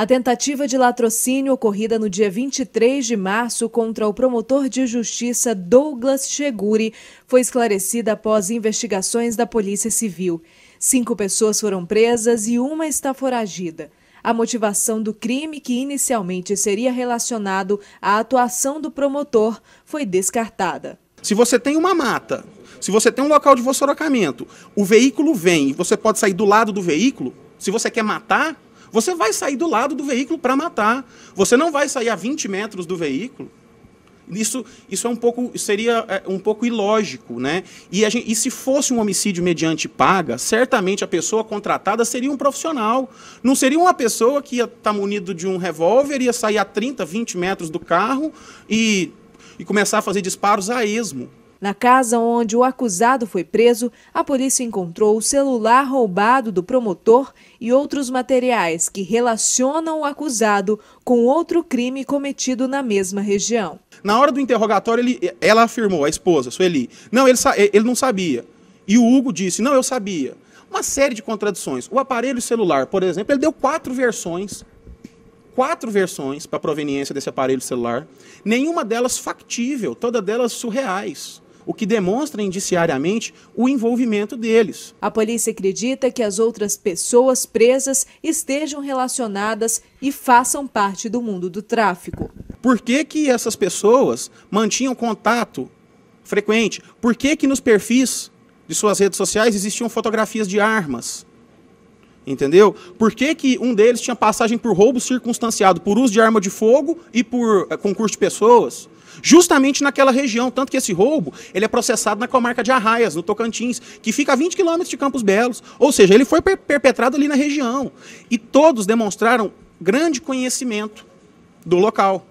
A tentativa de latrocínio ocorrida no dia 23 de março contra o promotor de justiça Douglas Cheguri foi esclarecida após investigações da Polícia Civil. Cinco pessoas foram presas e uma está foragida. A motivação do crime, que inicialmente seria relacionado à atuação do promotor, foi descartada. Se você tem uma mata, se você tem um local de voçorocamento, o veículo vem e você pode sair do lado do veículo, se você quer matar, você vai sair do lado do veículo para matar. Você não vai sair a 20 metros do veículo. Isso, isso é um pouco, seria é, um pouco ilógico, né? E, gente, e, se fosse um homicídio mediante paga, certamente a pessoa contratada seria um profissional. Não seria uma pessoa que ia estar tá munido de um revólver, ia sair a 30, 20 metros do carro e, e começar a fazer disparos a esmo. Na casa onde o acusado foi preso, a polícia encontrou o celular roubado do promotor e outros materiais que relacionam o acusado com outro crime cometido na mesma região. Na hora do interrogatório, ele, ela afirmou, a esposa, Sueli, não, ele, ele não sabia. E o Hugo disse, não, eu sabia. Uma série de contradições. O aparelho celular, por exemplo, ele deu quatro versões quatro versões para a proveniência desse aparelho celular, nenhuma delas factível, todas delas surreais o que demonstra indiciariamente o envolvimento deles. A polícia acredita que as outras pessoas presas estejam relacionadas e façam parte do mundo do tráfico. Por que, que essas pessoas mantinham contato frequente? Por que, que nos perfis de suas redes sociais existiam fotografias de armas? Entendeu? Por que, que um deles tinha passagem por roubo circunstanciado por uso de arma de fogo e por é, concurso de pessoas? Justamente naquela região, tanto que esse roubo ele é processado na comarca de Arraias, no Tocantins, que fica a 20 quilômetros de Campos Belos. Ou seja, ele foi per perpetrado ali na região. E todos demonstraram grande conhecimento do local.